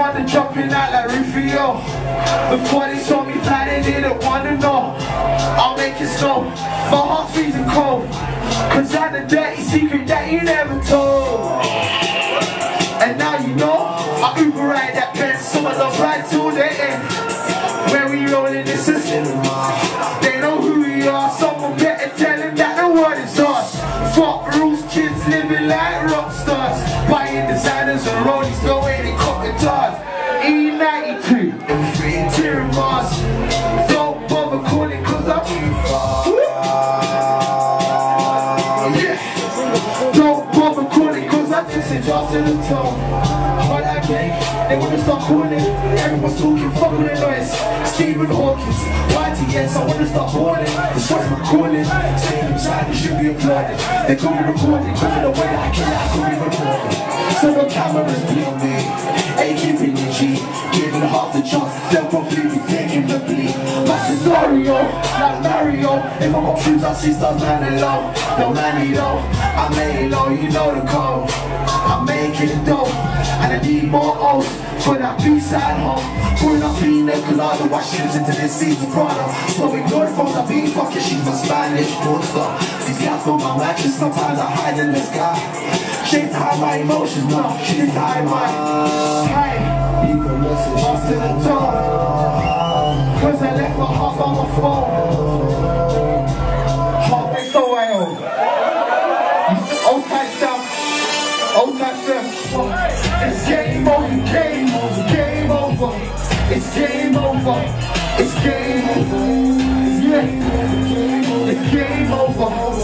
wanted jumping out like Rufio. Before they saw me fly, they didn't wanna know. I'll make it snow. My heart's freezing cold. Cause I the dirty secret that you never told. And now you know, I Uber ride that Benz, some of them ride till the end. When we rolling this is They know who we are, someone better tell them that the world is ours. Fuck and rollies, going in cop guitars. E92, tearing Mars. Don't bother calling cause I'm Yeah. Don't bother calling cause I just drop to the tone. What I make, they wanna start calling. Everyone's talking, fuck with the noise. Stephen Hawkins, YTS, I wanna start balling. The shots my calling. Stadium side, should be applauded. They could be recording, cause of the way I kill, I could be recording. So the cameras be me. A the G, giving half the chance. They'll probably be taking the bleed. My scenario, like Mario. If I got shoes, I see stars man low. No money though, I made it low, you know the code. I'm making it dope, and I need more O's for that B-side home. Pulling up pina colada, wash shoes into this season Prada. So ignore the phones I be fucking, she's my Spanish porn star. These guys on my matches sometimes I hide in the sky. She to hide my emotions, no, she didn't hide my message, off to the top. Cause I left my heart on my phone. Heart breaks so wild. Old type stuff. Old type stuff. It's game over, game over, game over. It's game over. It's game over. Yeah. It's game over.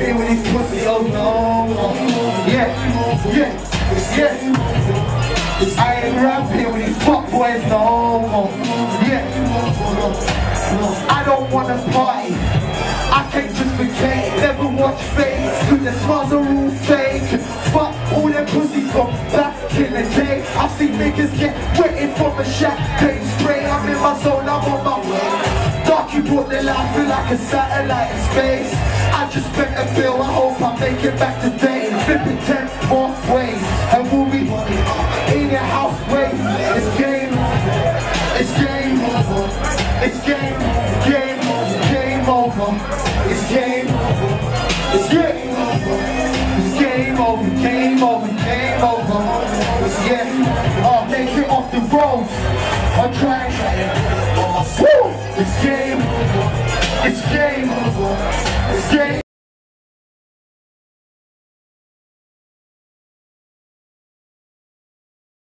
Rapping with these pussy, oh no. Yeah. Yeah. Yeah. I ain't rapping with these fuck boys no more. Yeah. I don't wanna party. I can't just forget, never watch face Cause the smiles are all fake Fuck all them pussies from back in the day I see niggas get waiting from a champagne spray I'm in my zone, I'm on my way Dark, you brought the life feel like a satellite in space I just spent a bill, I hope I make it back today. Flipping ten more ways And we'll be in your house way It's game, it's game over. It's game, game, game over. It's game, it's game It's game over, game over, game over. It's yeah, uh, make it off the road. On track. Woo! It's game, it's game, over. it's game